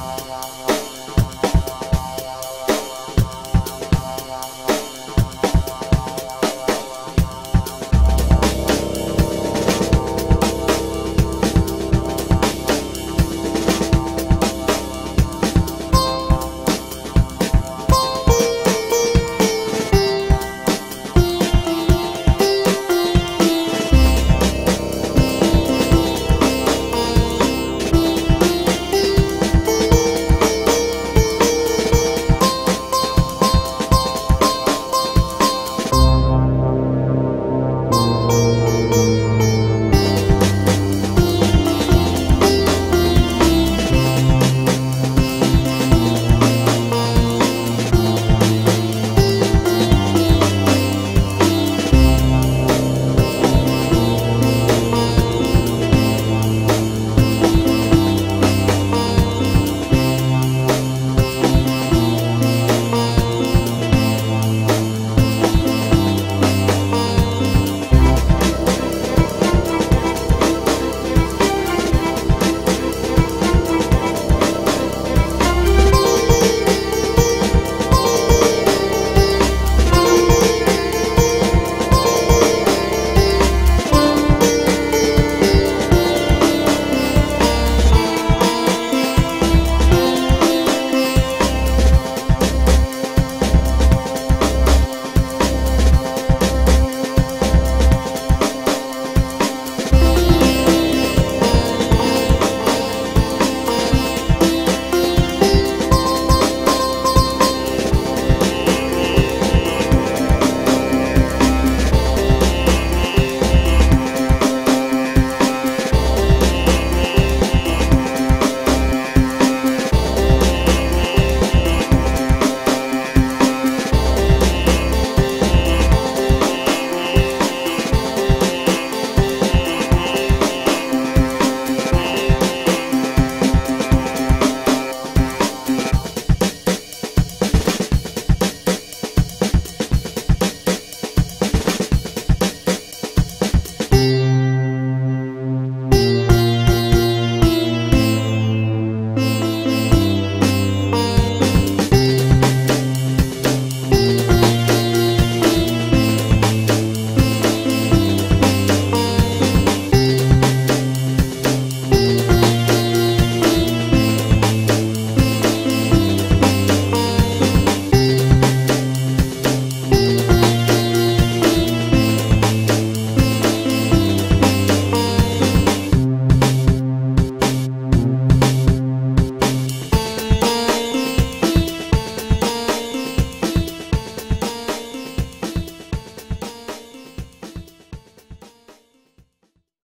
Bye.